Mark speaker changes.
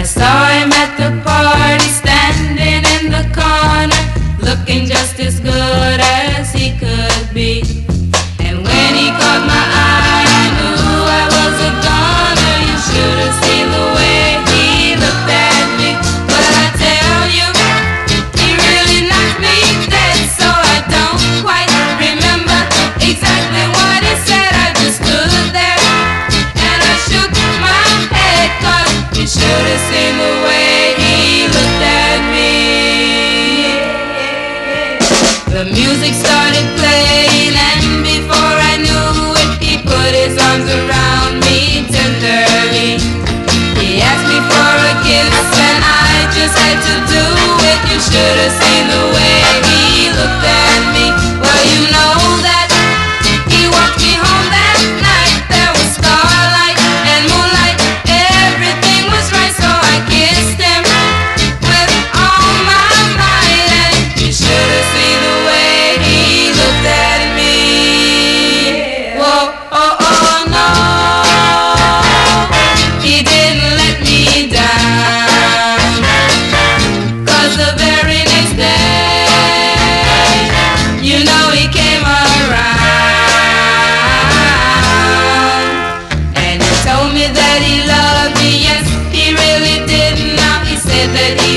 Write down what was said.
Speaker 1: I saw him at the party standing in the corner, looking just as good as do it. You should have seen the way. Every